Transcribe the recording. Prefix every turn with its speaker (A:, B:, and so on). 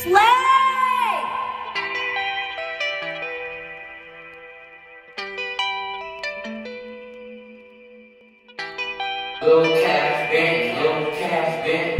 A: Slay! Little calf bent, little calf bent.